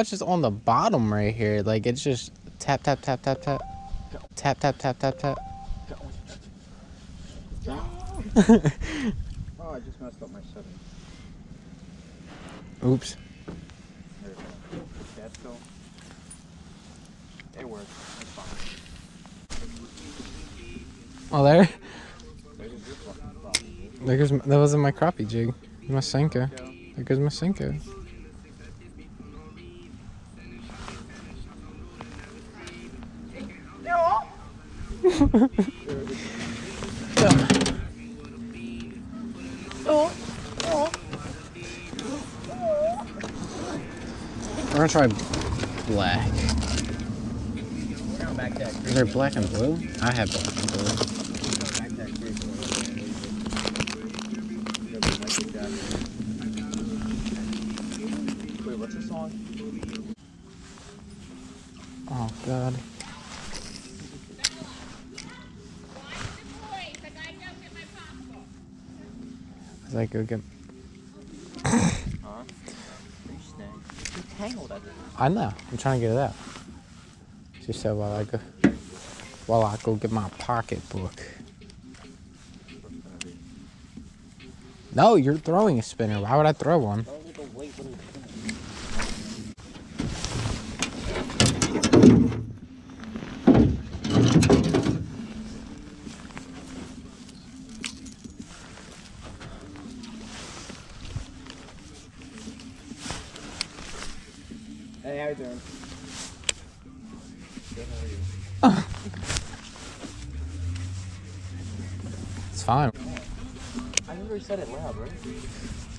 much is on the bottom right here. Like it's just tap tap tap tap tap. Tap tap tap tap tap. Oh, I just messed up my settings. Oops. There we go. That's still. It works. It's fine. Oh there. There's your fucking problem, dude. There goes my, that wasn't my crappie jig. My Senko. There goes my Senko. We're gonna try black. Now back that Is there black and blue? I have black and blue. Back that creek. Wait, what's the song? Oh god. As I go get. Huh? You snake. You tangled at it. I know. I'm trying to get it out. She said while I go. While I go get my pocketbook. No, you're throwing a spinner. Why would I throw one? Hey, how you doing? Good, how are you? It's fine. I never said it loud, right?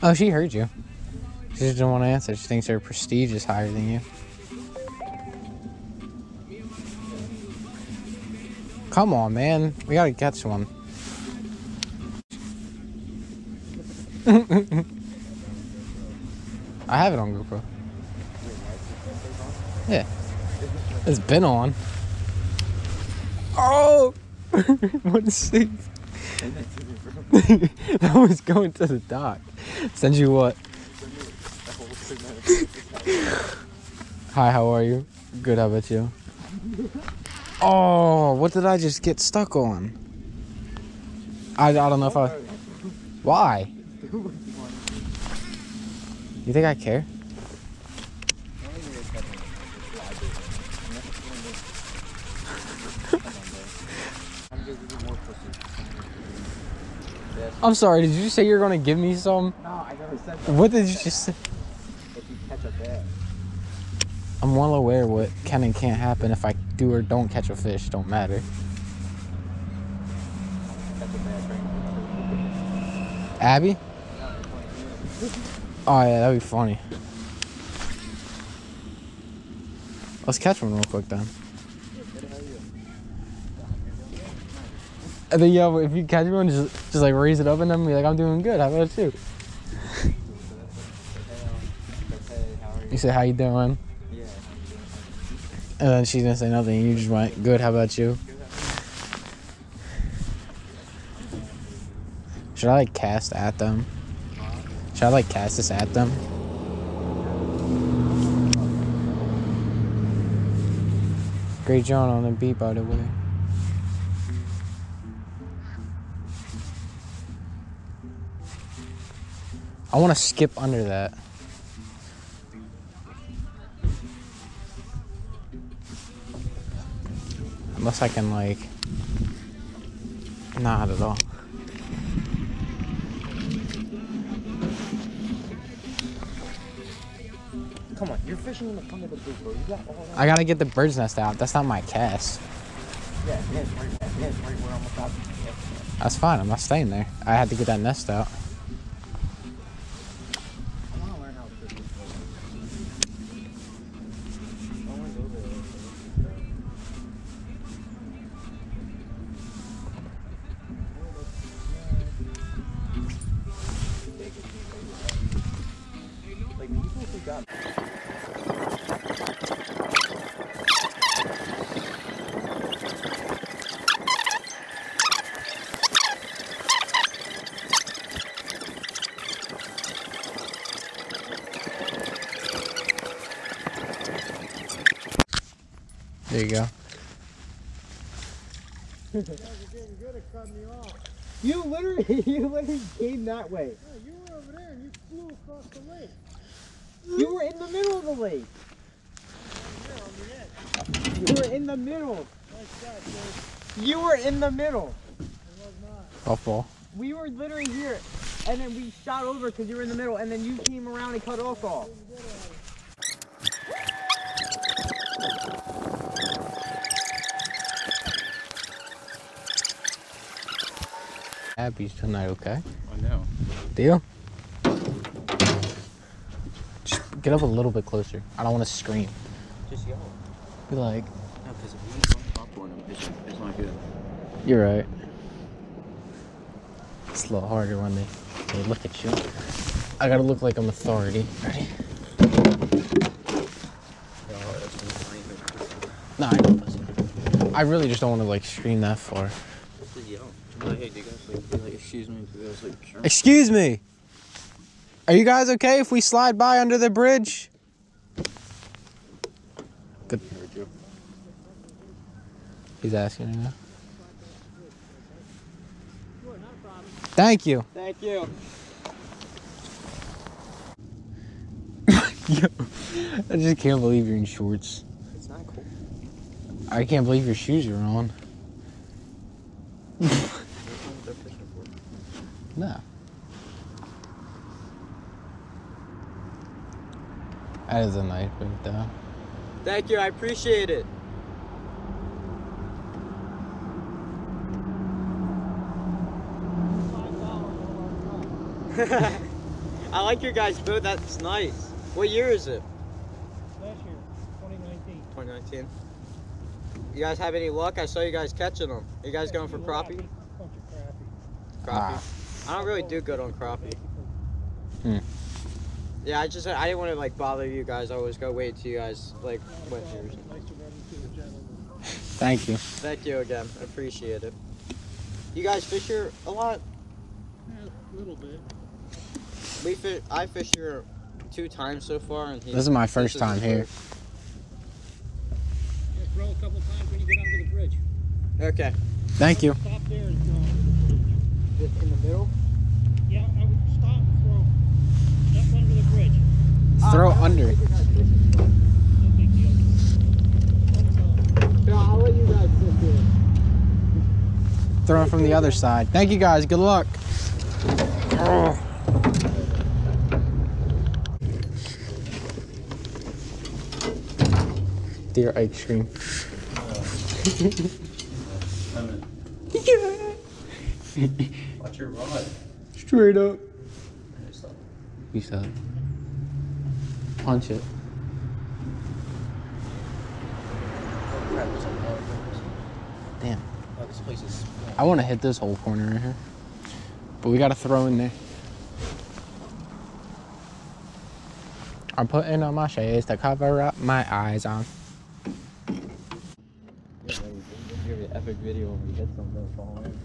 Oh, she heard you. She just didn't want to answer. She thinks her prestige is higher than you. Come on, man. We gotta catch one. I have it on GoPro. Yeah. It's been on. Oh! what a save. that was going to the dock. Send you what? Hi, how are you? Good, how about you? Oh, what did I just get stuck on? I, I don't know if I. Why? You think I care? I'm sorry, did you say you're gonna give me some? No, I never said that. What did you just say? If you catch a bear. I'm well aware what can and can't happen if I do or don't catch a fish. Don't matter. Catch a bear, train. Abby? Oh yeah, that'd be funny. Let's catch one real quick then. And then yo, if you catch one, just just like raise it up and then be like, I'm doing good. How about you? You say how you doing? Yeah. And then she didn't say nothing. You just went, good. How about you? Should I like cast at them? Should I like cast this at them? Great John on the beat, by the way. I want to skip under that. Unless I can like not at all. Come on, you're fishing in the front of the boat, bro. You got. I gotta get the bird's nest out. That's not my cast. Yeah, yeah, right, yeah, yeah, right. We're almost out. That's fine. I'm not staying there. I had to get that nest out. There you go. You literally, you literally came that way. you were over there and you flew across the lake. You were in the middle of the lake. You were in the middle. You were in the middle. Golf ball. We were literally here, and then we shot over because you were in the middle, and then you came around and cut us off Abby's tonight, okay? I know. Deal? Just get up a little bit closer. I don't want to scream. Just yell. Be like, No, because if we don't pop on him, it's, it's not good. you're right. It's a little harder when they, they look at you. I gotta look like I'm authority. Ready? No, I. I really just don't want to like scream that far. Just yell. Like, hey, do you guys like, be like, excuse me? Do you guys like, sure? Excuse me. Are you guys okay if we slide by under the bridge? Good. He's asking you. Thank you. Thank you. Yo, I just can't believe you're in shorts. It's not cool. I can't believe your shoes are on. That's not what they're fishing for. No. That is a nice boat, though. Thank you. I appreciate it. I like your guys' boat. That's nice. What year is it? Last year, 2019. 2019. You guys have any luck? I saw you guys catching them. Are you guys going for crappie? Bunch of crappie. Crappie. Ah. I don't really do good on crappie. Hmm. Yeah, I just I didn't want to like bother you guys. I always go wait till you guys like went yours. Nice to run into the gentleman. Thank you. Thank you again. I appreciate it. You guys fish here a lot? Yeah, a little bit. We fish. I fish here two times so far, and he, This is my first time here. Yeah, throw a couple times when you get onto the bridge. Okay. Thank you. Stop there and throw onto the bridge. In the middle. Yeah, I would stop and throw just under the bridge. Throw Uh, under. No big deal. Yeah, I'll let you guys sit here. Throw it from the other side. Thank you guys. Good luck. Oh. Dear ice cream. Watch your rod. Straight up. You said. Punch it. Damn. Oh, this place is. I want to hit this whole corner right here. But we got to throw in there. I'm putting on my shades to cover up my eyes um. on. Epic video when we get something falling.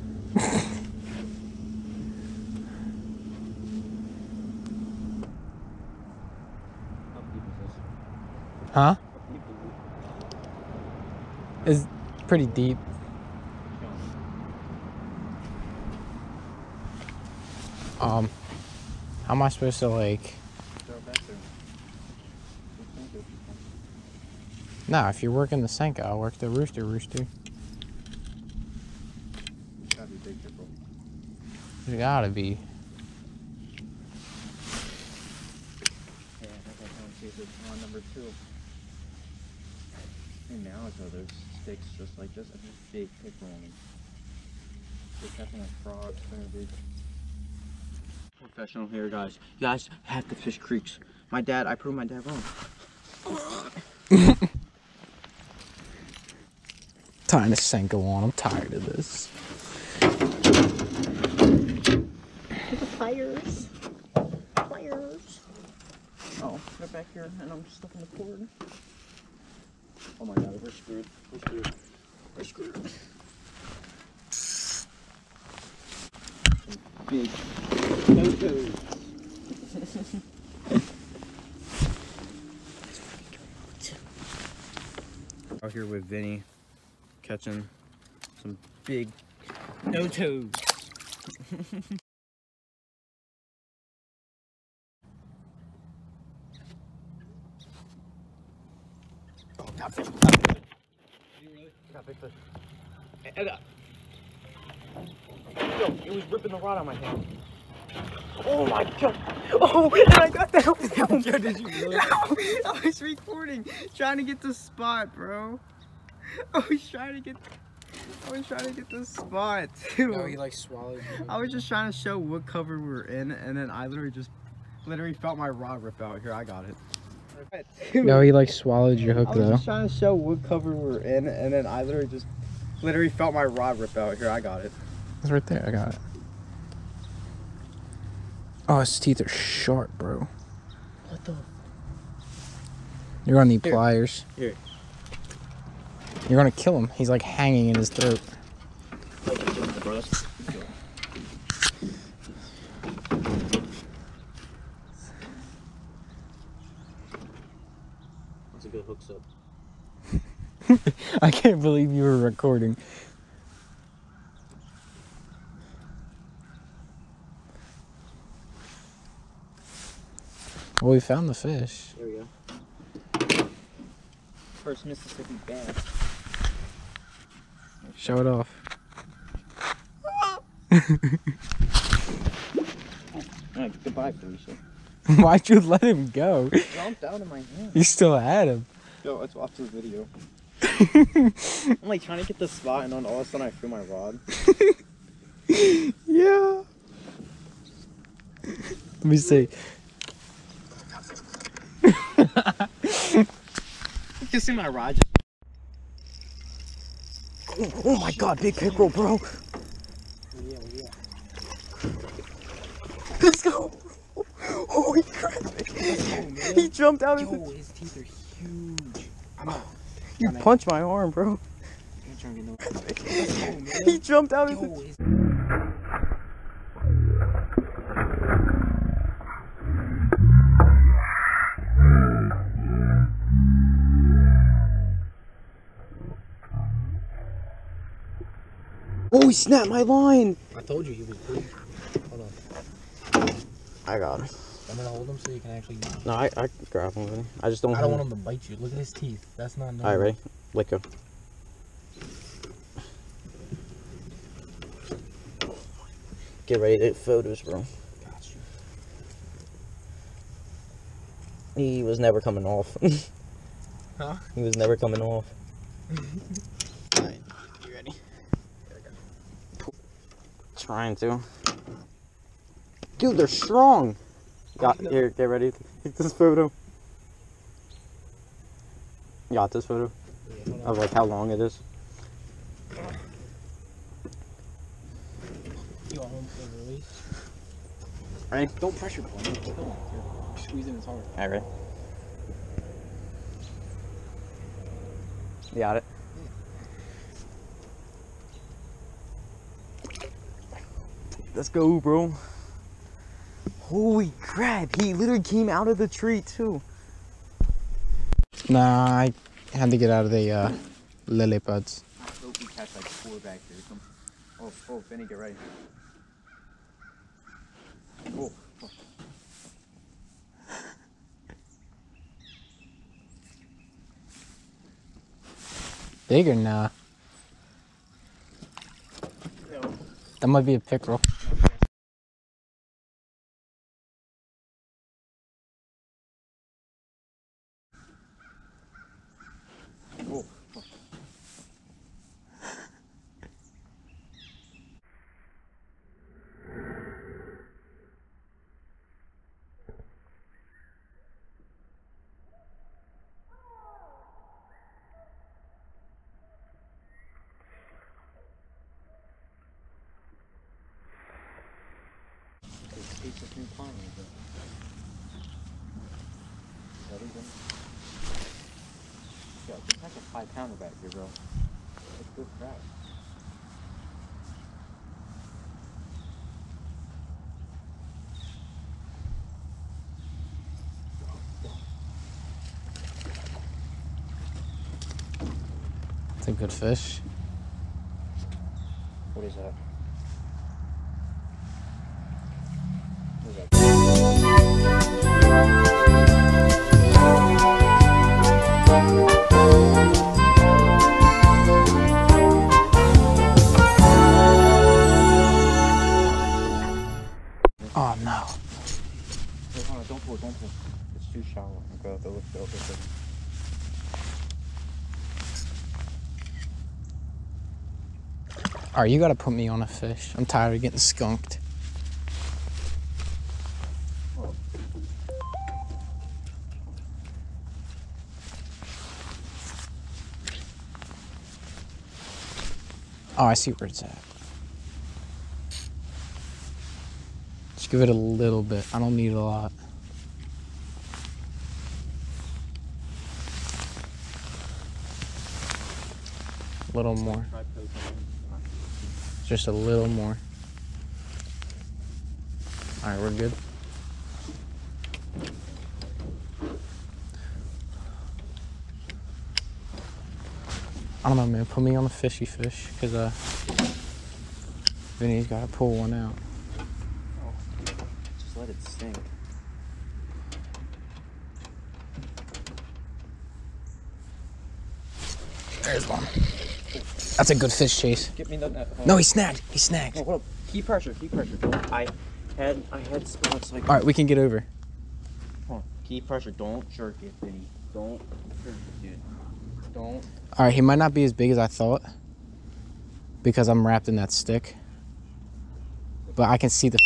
How deep is this? Huh? It's pretty deep. Um, how am I supposed to like? Nah, if you're working the sink, I'll work the rooster rooster. There's gotta be. Yeah, I think I can see on number two. And now it's there's sticks just like this. I think big pickerel on them. They're catching like frogs, very big. Professional here, guys. You guys have to fish creeks. My dad, I proved my dad wrong. Time to sink Senko on. I'm tired of this. Pliers. Pliers. Oh, they're back here, and I'm stuck in the cord. Oh my god, we're screwed. We're screwed. We're screwed. Big no-toes. Out here with Vinny, catching some big no toes. oh, got fish. Got fish. Got big fish. And, uh, Yo, it was ripping the rod on my hand. Oh my god! Oh, and I got that on film. Yo, did you really? I was recording, trying to get the spot, bro. I was trying to get, I was trying to get the spot too. No, he like swallowed. I was just trying to show what cover we were in, and then I literally just, literally felt my rod rip out. Here, I got it. No, he like swallowed your hook though. I was though. just trying to show what cover we're in, and then I literally just, literally felt my rod rip out. Here, I got it. It's right there. I got it. Oh, his teeth are sharp, bro. What the? You're gonna need Here. pliers. Here. You're gonna kill him. He's like hanging in his throat. Bro, that's That's a good hooks up. I can't believe you were recording. Well, we found the fish. There we go. First Mississippi bass. Show it off. Alright, goodbye, Felicia. Why'd you let him go? He Jumped out of my hand. You still had him. Yo, let's watch the video. I'm like trying to get the spot, and then all of a sudden I threw my rod. Yeah. Let me see. You can see my rod. Oh, oh my god, big pickerel, bro. yeah Let's go. Holy crap. Oh, he jumped out of the... his teeth are huge. You punched my arm, bro. I'm trying to get no. He jumped out of the... his Oh, he snapped my line. I told you he was big. Hold on. I got it. I'm gonna hold him so you can actually... No, I, I grab him. Vinny. I just don't, I don't want him to bite you. Look at his teeth. That's not normal. All right, ready? Let go. Get ready to photos, bro. Got you. He was never coming off. Huh? He was never coming off. Alright, you ready? Trying to. Dude, they're strong. Got here. Get ready. Take this photo. Got this photo Yeah, of like how long it is. You want him to release? Ready? Don't pressure kill him. You're squeezing hard. Alright. You got it. Let's go, bro. Holy crap, he literally came out of the tree too. Nah, I had to get out of the uh, lily pads. I hope we catch like four back here. Come. Oh, oh, Vinny, get ready. Oh, oh. Big or nah? No. That might be a pickerel. Piece of new pond, is it? Ready, Vinny? Yo, this has a five pounder back here, bro. That's good crap. good fish. What is that? Wait, hold on, don't pull, don't pull. It's too shallow. Okay, okay, lift it, okay, okay. All right, you gotta put me on a fish. I'm tired of getting skunked. Oh, I see where it's at. Give it a little bit. I don't need a lot. A little more. Just a little more. Alright, we're good. I don't know, man. Put me on a fishy fish, because uh, Vinny's got to pull one out. Just let it sink. There's one. That's a good fish Chase. Get me the net. hold No, he snagged. He snagged. No, hold up. Keep pressure, keep pressure. Don't. I had I had spots like. Alright, we can get over. Hold on. Keep pressure. Don't jerk it, Vinny. Don't jerk it, dude. Don't. Alright, he might not be as big as I thought. Because I'm wrapped in that stick. But I can see the